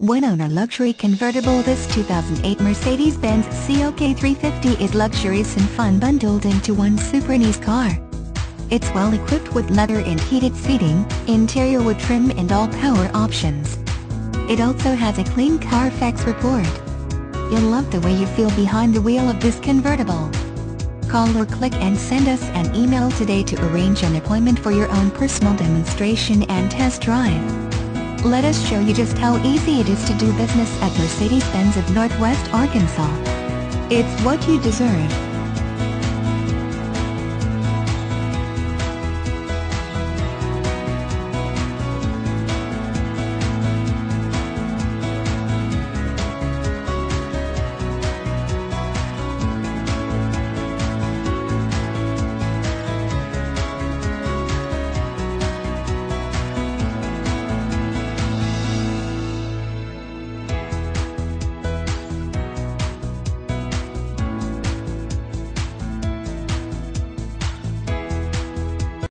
One-owner luxury convertible This 2008 Mercedes-Benz CLK 350 is luxurious and fun bundled into one super nice car. It's well equipped with leather and heated seating, interior wood trim and all power options. It also has a clean Carfax report. You'll love the way you feel behind the wheel of this convertible. Call or click and send us an email today to arrange an appointment for your own personal demonstration and test drive. Let us show you just how easy it is to do business at Mercedes-Benz of Northwest Arkansas. It's what you deserve.